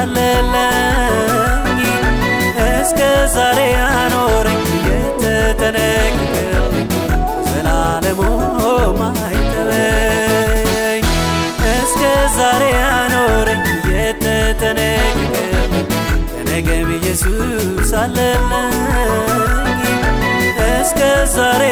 አለለኝ እስከ ዛሬ ያኖረኝ የተጠነቀቀልኝ ዘላለሙ ማይተወኝ እስከ ዛሬ ያኖረኝ የተጠነቀቀልኝ ከነገም ኢየሱስ አለለኝ እስከ ዛሬ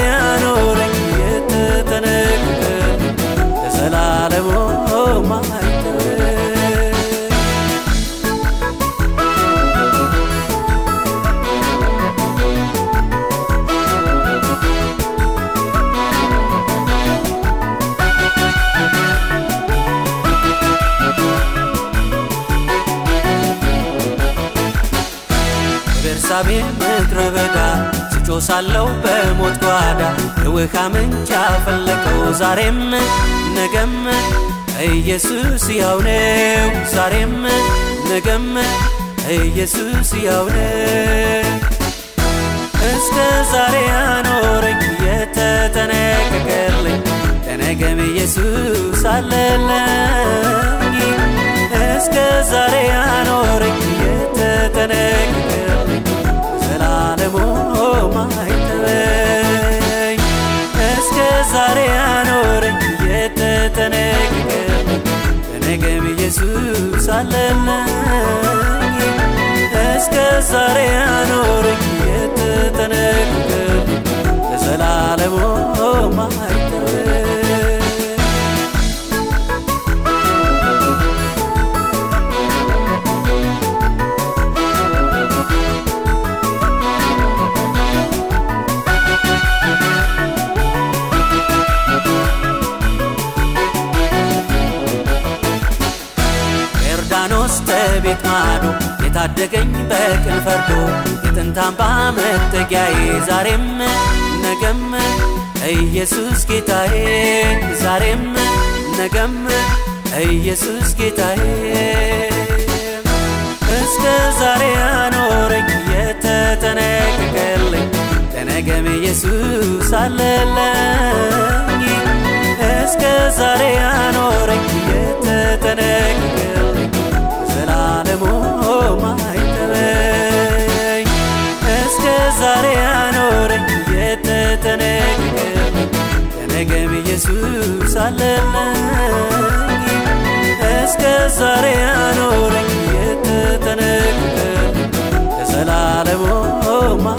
በቤርሳቤ ምድረ በዳ ስጮ ሳለው በሞት ጓዳ የውሃ ምንጭ ያፈለቀው ዛሬም ነገም ኢየሱስ ያው ነው። ዛሬም ነገም ኢየሱስ ያው ነው። እስከ ዛሬ ያኖረኝ የተጠነቀቀልኝ ለነገም ኢየሱስ አለለኝ እስከ ዛሬ ለነገም ኢየሱስ አለለኝ እስከ ዛሬ ያኖረኝ የተጠነቀቀልኝ ተቤት ማዶ የታደገኝ በቅን ፈርዶ የጥንት አምባ መጠጊያዬ ዛሬም ነገም ኢየሱስ ጌታዬ ዛሬም ነገም ኢየሱስ ጌታዬ እስከ ዛሬ ያኖረኝ የተጠነቀቀልኝ ለነገም ኢየሱስ አለለኝ እስከ ዛሬ ያኖረኝ ዛሬ አኖረኝ የተተነገረ የነገም ኢየሱስ አለልኝ። እስከ ዛሬ አኖረኝ የተተነገረ ለዘላለሙ ማ